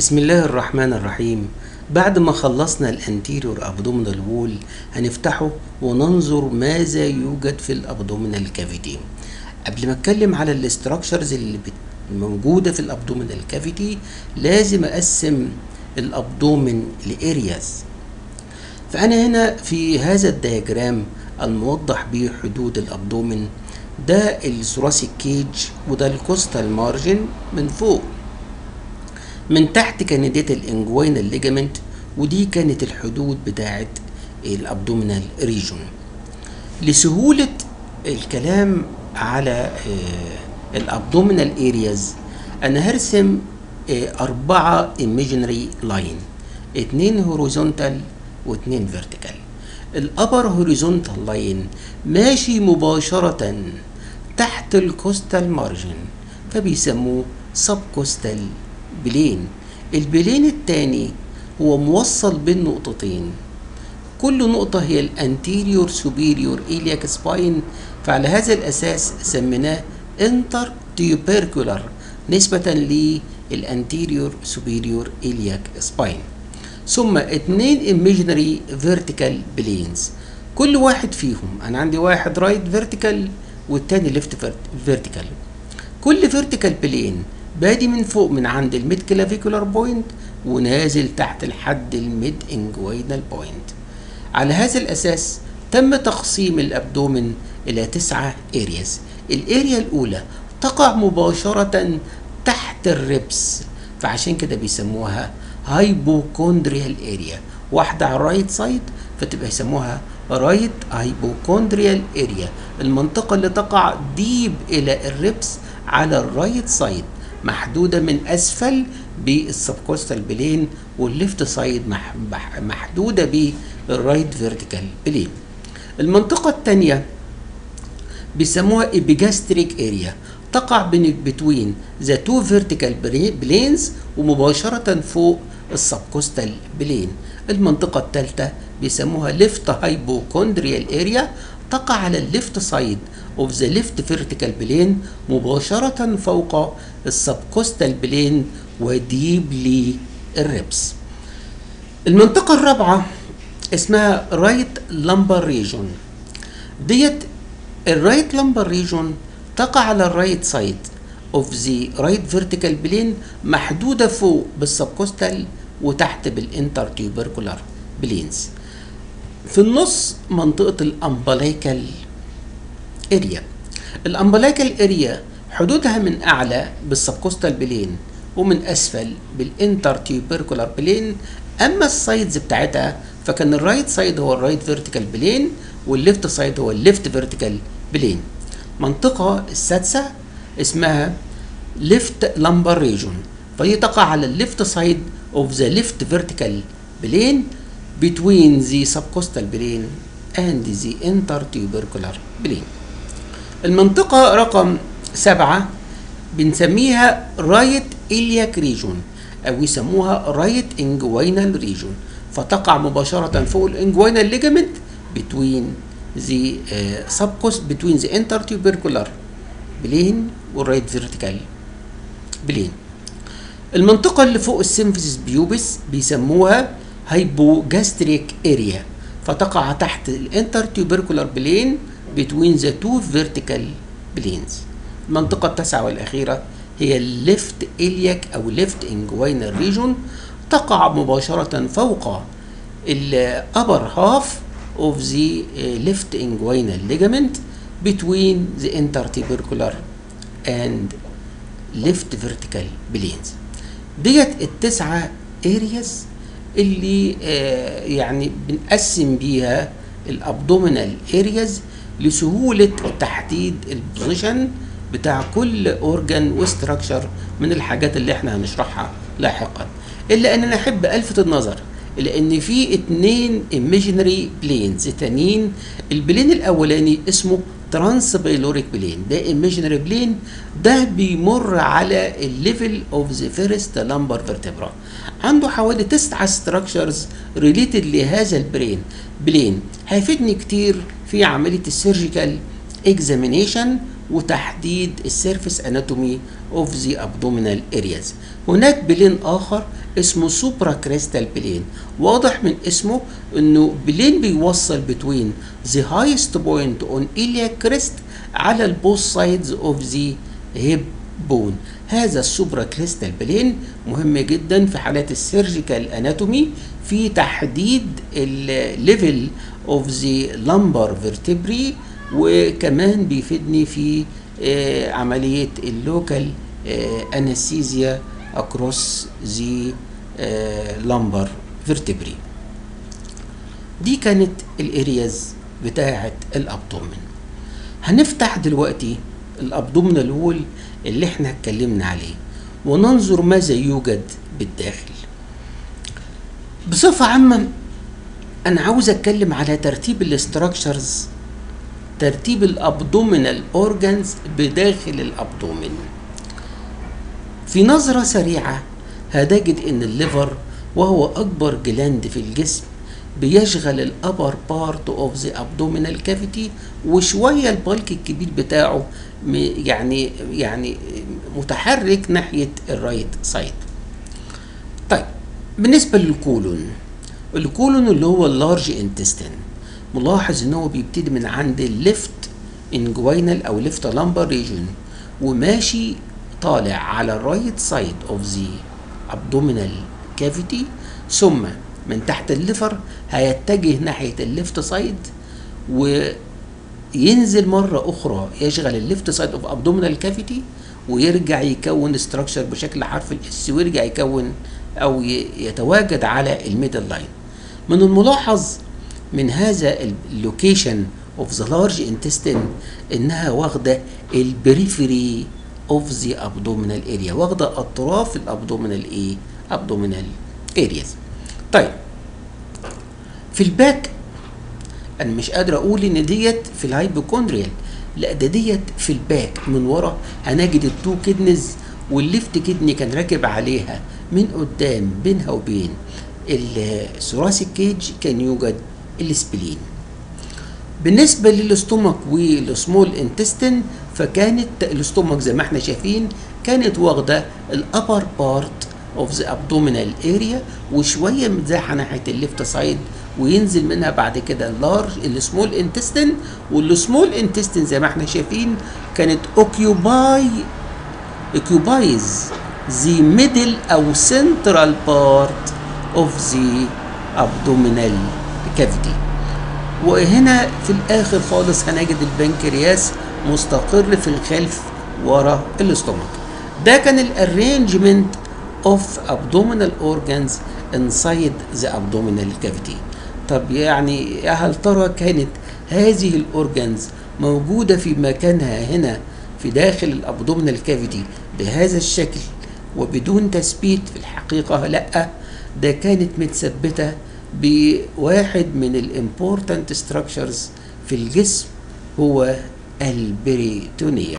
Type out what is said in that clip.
بسم الله الرحمن الرحيم. بعد ما خلصنا ال anterior abdominal wall هنفتحه وننظر ماذا يوجد في ال abdominal cavity قبل ما اتكلم على ال structures اللي موجودة في ال abdominal cavity لازم أقسم ال abdomen ل areas فأنا هنا في هذا الدياجرام الموضح به حدود ال abdomen ده ال thoracic cage وده ال costal margin من فوق. من تحت كانت ديت ال inguinal ligament ودي كانت الحدود بتاعت ال abdominal region لسهولة الكلام على ال abdominal areas أنا هرسم آه، أربعة imaginary line اتنين horizontal واتنين vertical ال upper horizontal line ماشي مباشرة تحت ال costal margin فبيسموه subcostal plane. ال plane التاني هو موصل بين نقطتين كل نقطة هي ال anterior superior iliac spine فعلى هذا الأساس سميناه intertubercular نسبة لل anterior superior iliac spine ثم اتنين imaginary vertical planes كل واحد فيهم أنا عندي واحد right vertical والتاني left vertical كل vertical plane بادي من فوق من عند ال midclavicular point ونازل تحت لحد ال mid inguinal point. على هذا الأساس تم تقسيم ال abdomen إلى تسعة areas ال area الأولى تقع مباشرة تحت ال ribs فعشان كده بيسموها hypochondrial area واحدة على ال right side فتبقى يسموها right hypochondrial area المنطقة اللي تقع deep إلى ال ribs على ال right side محدودة من أسفل بال subcostal plane وال left side مح- مح- محدودة بال right vertical plane. المنطقة الثانية بيسموها epigastric area. تقع بين between the two vertical planes ومباشرة فوق ال subcostal plane. المنطقة الثالثة بيسموها left hypochondrial area تقع على ال left side of the left vertical plane مباشرة فوق ال subcostal plane و deep لل ribs المنطقة الرابعة اسمها right lumbar region ديت ال right lumbar region تقع على ال right side of the right vertical plane محدودة فوق بال subcostal وتحت بال intertubercular planes في النص منطقة ال umbilical area ال umbilical area حدودها من أعلى بال subcostal plane ومن أسفل بال intertubercular plane. أما ال sides بتاعتها فكان ال right side هو ال right vertical plane وال left side هو ال left vertical plane. منطقة السادسة اسمها left lumbar region فهي تقع على ال left side of the left vertical plane between the subcostal plane and the intertubercular plane المنطقة رقم سبعة بنسميها right iliac region أو يسموها right inguinal region. فتقع مباشرة فوق ال inguinal ligament between the uh, subcost between the intertubercular plane وال right vertical plane المنطقة اللي فوق ال symphysis pubis بيسموها hypogastric area فتقع تحت ال intertubercular plane between the two vertical planes المنطقة التاسعة والأخيرة هي ال left iliac أو left inguinal region تقع مباشرة فوق ال upper half of the uh, left inguinal ligament between the intertubercular and left vertical planes ديت التسعة areas اللي آه يعني بنقسم بيها ال abdominal areas لسهولة تحديد ال position بتاع كل organ و structure من الحاجات اللي إحنا هنشرحها لاحقا. إلا ان أنا احب الفت النظر. إلى ان في اتنين imaginary planes تانيين ال plane الأولاني اسمه transpyloric plane ده imaginary plane ده بيمر على ال level of the first lumbar vertebra عنده حوالي تسعة structures related لهذا ال plane plane هيفيدني كتير في عملية ال surgical examination وتحديد ال surface anatomy of the abdominal areas هناك plane آخر اسمه supracristal plane واضح من اسمه انه plane بيوصل between the highest point on iliac crest على ال both sides of the hip bone هذا ال supracristal plane مهم جدا في حالات ال surgical anatomy في تحديد ال level of the lumbar vertebrae وكمان بيفيدني في آه عملية ال local anesthesia across the lumbar vertebrae دي كانت ال areas بتاعه ال abdomen هنفتح دلوقتي ال abdominal wall اللي إحنا اتكلمنا عليه وننظر ماذا يوجد بالداخل. بصفة عامة أنا عاوز أتكلم على ترتيب ال structures ترتيب ال abdominal organs بداخل ال abdomen في نظرة سريعة هتجد إن ال liver وهو أكبر gland في الجسم بيشغل ال upper part of the abdominal cavity وشوية ال bulk الكبير بتاعه يعني يعني متحرك ناحية ال right side طيب بالنسبة لل colon ال colon اللي هو ال large intestine ملاحظ إن هو بيبتدي من عند ال left inguinal أو left lumbar region وماشي طالع على ال right side of the abdominal cavity ثم من تحت ال liver هيتجه ناحية ال left side وينزل مرة أخرى يشغل ال left side of abdominal cavity ويرجع يكون structure بشكل حرف ال S ويرجع يكون أو يتواجد على ال middle line من الملاحظ من هذا ال location of the large intestine إنها واخدة ال periphery of the abdominal area واخدة اطراف ال abdominal إيه abdominal areas طيب. في ال back أنا مش قادر أقول إن ديت في ال hypochondrial لا ده ديت في ال back. من ورا هنجد ال two kidneys وال left kidney كان راكب عليها. من قدام بينها وبين ال thoracic cage كان يوجد ال spleen. بالنسبة لل stomach وال small intestine فكانت ال stomach زي ما إحنا شايفين كانت واخدة ال upper part of the abdominal area وشوية متزاحة ناحية ال left side وينزل منها بعد كده ال large ال small intestine وال small intestine زي ما إحنا شايفين كانت occupy occupies the middle أو central part of the abdominal cavity وهنا في الآخر خالص هنجد البنكرياس مستقر في الخلف ورا ال stomach ده كان ال arrangement of abdominal organs inside the abdominal cavity. طب يعني هل ترى كانت هذه ال organs موجودة في مكانها هنا في داخل ال abdominal cavity بهذا الشكل وبدون تثبيت في الحقيقة؟ لأ ده كانت متثبتة بواحد من ال important structures في الجسم هو البريتونيا.